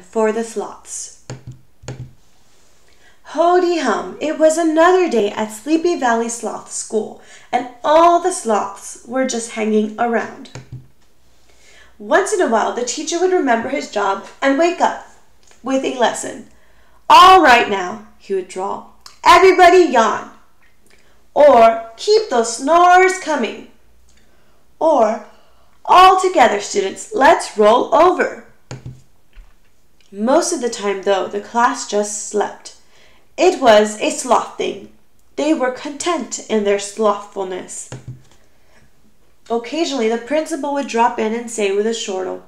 for the sloths. Hody hum, it was another day at Sleepy Valley Sloth School, and all the sloths were just hanging around. Once in a while, the teacher would remember his job and wake up with a lesson. All right now, he would drawl. Everybody yawn. Or keep those snores coming. Or all together, students, let's roll over. Most of the time, though, the class just slept. It was a sloth thing. They were content in their slothfulness. Occasionally, the principal would drop in and say with a chortle,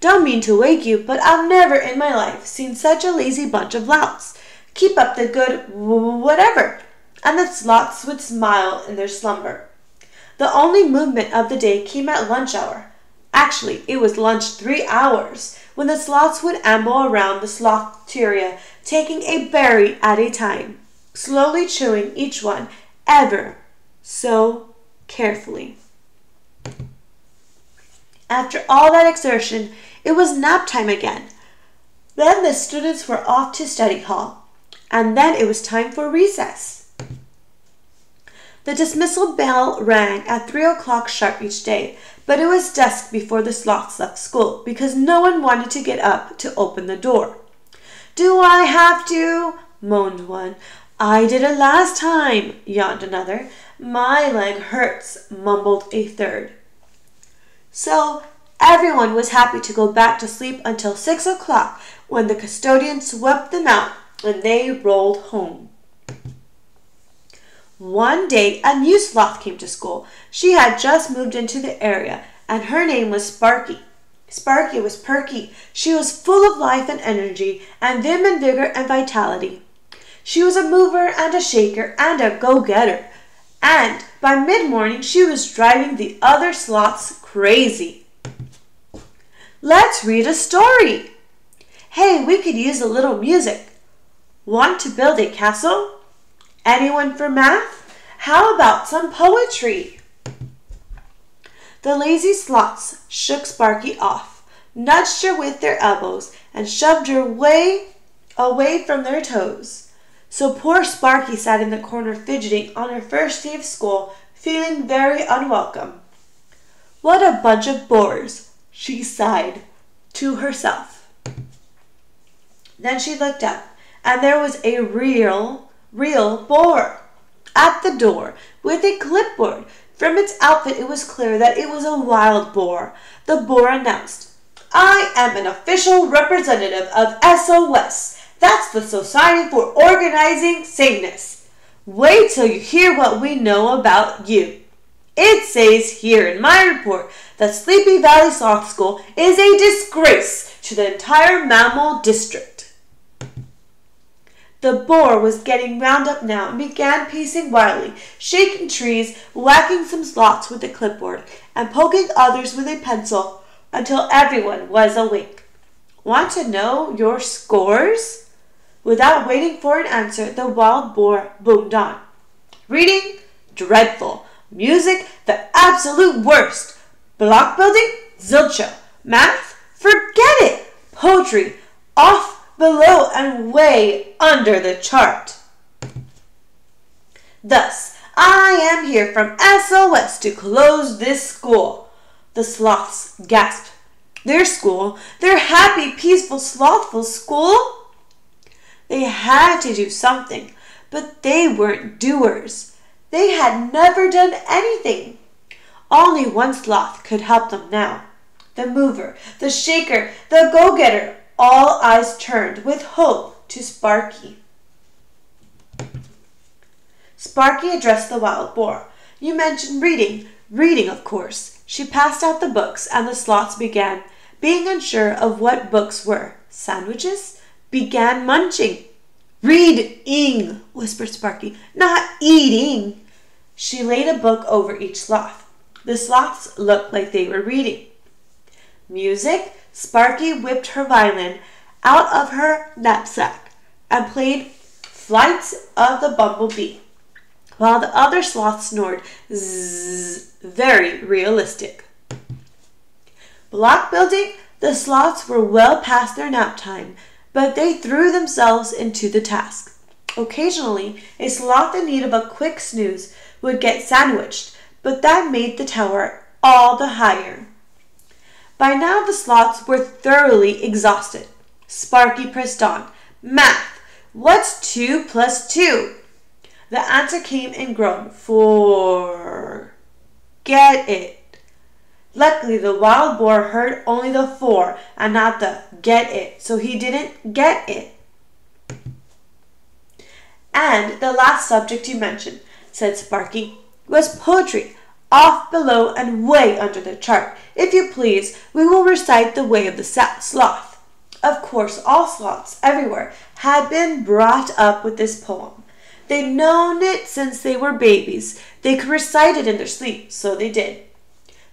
Don't mean to wake you, but I've never in my life seen such a lazy bunch of louts. Keep up the good whatever. And the sloths would smile in their slumber. The only movement of the day came at lunch hour. Actually, it was lunch three hours when the sloths would amble around the slotheria, taking a berry at a time, slowly chewing each one ever so carefully. After all that exertion, it was nap time again. Then the students were off to study hall, and then it was time for recess. The dismissal bell rang at three o'clock sharp each day, but it was dusk before the sloths left school because no one wanted to get up to open the door. Do I have to? moaned one. I did it last time, yawned another. My leg hurts, mumbled a third. So everyone was happy to go back to sleep until six o'clock when the custodian swept them out and they rolled home. One day, a new sloth came to school. She had just moved into the area, and her name was Sparky. Sparky was perky. She was full of life and energy, and vim and vigor and vitality. She was a mover and a shaker and a go getter. And by mid morning, she was driving the other sloths crazy. Let's read a story. Hey, we could use a little music. Want to build a castle? Anyone for math? How about some poetry? The lazy sloths shook Sparky off, nudged her with their elbows, and shoved her way away from their toes. So poor Sparky sat in the corner fidgeting on her first day of school, feeling very unwelcome. What a bunch of bores, she sighed to herself. Then she looked up, and there was a real real boar at the door with a clipboard. From its outfit, it was clear that it was a wild boar. The boar announced, I am an official representative of SOS. That's the Society for Organizing Sameness. Wait till you hear what we know about you. It says here in my report that Sleepy Valley Sloth School is a disgrace to the entire mammal district. The boar was getting wound up now and began pacing wildly, shaking trees, whacking some slots with a clipboard, and poking others with a pencil until everyone was awake. Want to know your scores? Without waiting for an answer, the wild boar boomed on. Reading? Dreadful. Music? The absolute worst. Block building? Zilcho. Math? Forget it. Poetry? Off below and way under the chart. Thus, I am here from SOS to close this school. The sloths gasped. Their school? Their happy, peaceful, slothful school? They had to do something, but they weren't doers. They had never done anything. Only one sloth could help them now. The mover, the shaker, the go getter, all eyes turned with hope to Sparky. Sparky addressed the wild boar. You mentioned reading. Reading, of course. She passed out the books, and the sloths began, being unsure of what books were. Sandwiches? Began munching. Reading, whispered Sparky, not eating. She laid a book over each sloth. The sloths looked like they were reading. Music? Sparky whipped her violin out of her knapsack and played Flights of the Bumblebee, while the other sloth snored zzz, very realistic. Block building, The sloths were well past their nap time, but they threw themselves into the task. Occasionally, a sloth in need of a quick snooze would get sandwiched, but that made the tower all the higher. By now the slots were thoroughly exhausted. Sparky pressed on. Math. What's two plus two? The answer came in groan. Four. Get it. Luckily, the wild boar heard only the four and not the get it, so he didn't get it. And the last subject you mentioned, said Sparky, was poetry, off below and way under the chart. If you please, we will recite the way of the sloth. Of course, all sloths everywhere had been brought up with this poem. They'd known it since they were babies. They could recite it in their sleep, so they did.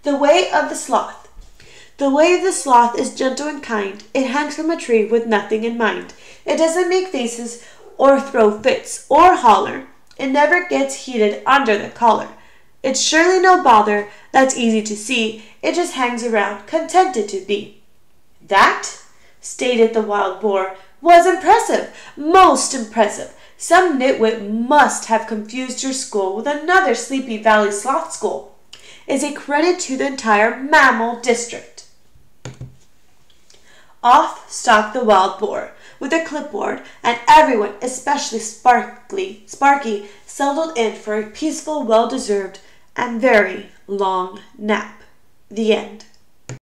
The way of the sloth. The way of the sloth is gentle and kind. It hangs from a tree with nothing in mind. It doesn't make faces or throw fits or holler. It never gets heated under the collar. It's surely no bother, that's easy to see. It just hangs around, contented to be. That, stated the wild boar, was impressive, most impressive. Some nitwit must have confused your school with another Sleepy Valley sloth school. It's a credit to the entire mammal district. Off stalked the wild boar with a clipboard, and everyone, especially Sparkly, Sparky, settled in for a peaceful, well-deserved, and very long nap. The end.